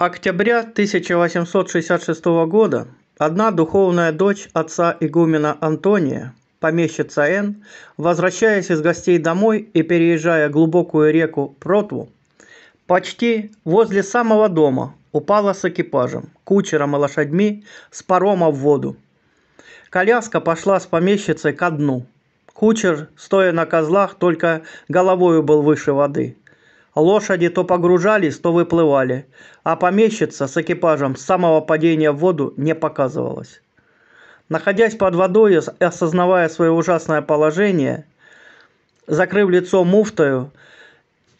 октября 1866 года одна духовная дочь отца игумена Антония, помещица Н, возвращаясь из гостей домой и переезжая глубокую реку Протву, почти возле самого дома упала с экипажем, кучером и лошадьми с парома в воду. Коляска пошла с помещицей ко дну. Кучер, стоя на козлах, только головою был выше воды. Лошади то погружались, то выплывали, а помещица с экипажем с самого падения в воду не показывалась. Находясь под водой и осознавая свое ужасное положение, закрыв лицо муфтою,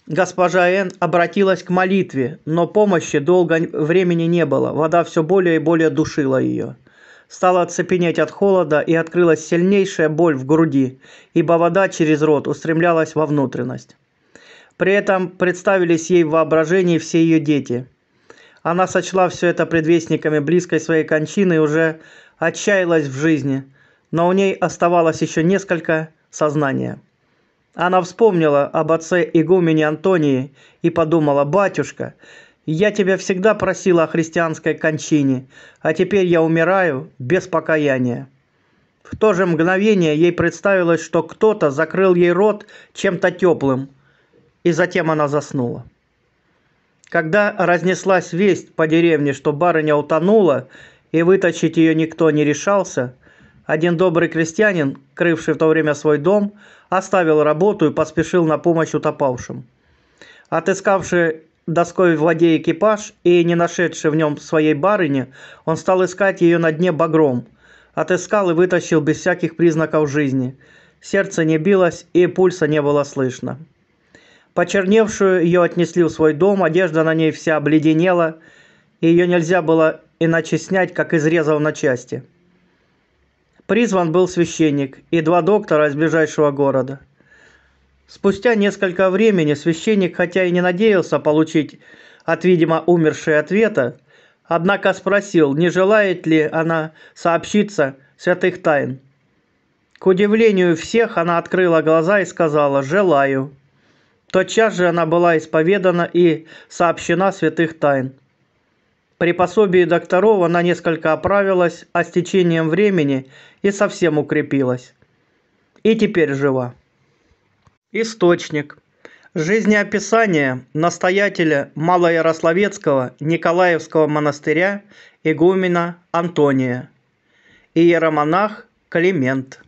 госпожа Н обратилась к молитве, но помощи долго времени не было, вода все более и более душила ее. Стала оцепенеть от холода и открылась сильнейшая боль в груди, ибо вода через рот устремлялась во внутренность. При этом представились ей в воображении все ее дети. Она сочла все это предвестниками близкой своей кончины и уже отчаялась в жизни, но у ней оставалось еще несколько сознания. Она вспомнила об отце игумене Антонии и подумала, «Батюшка, я тебя всегда просила о христианской кончине, а теперь я умираю без покаяния». В то же мгновение ей представилось, что кто-то закрыл ей рот чем-то теплым – и затем она заснула. Когда разнеслась весть по деревне, что барыня утонула, и вытащить ее никто не решался, один добрый крестьянин, крывший в то время свой дом, оставил работу и поспешил на помощь утопавшим. Отыскавший доской в воде экипаж и не нашедший в нем своей барыни, он стал искать ее на дне багром. Отыскал и вытащил без всяких признаков жизни. Сердце не билось и пульса не было слышно. Почерневшую ее отнесли в свой дом, одежда на ней вся обледенела, и ее нельзя было иначе снять, как изрезав на части. Призван был священник и два доктора из ближайшего города. Спустя несколько времени священник, хотя и не надеялся получить от, видимо, умершей ответа, однако спросил, не желает ли она сообщиться святых тайн. К удивлению всех, она открыла глаза и сказала «желаю». Тотчас же она была исповедана и сообщена святых тайн. При пособии докторов она несколько оправилась, а с течением времени и совсем укрепилась. И теперь жива. Источник. Жизнеописание настоятеля Малоярославецкого Николаевского монастыря игумена Антония. Иеромонах Климент.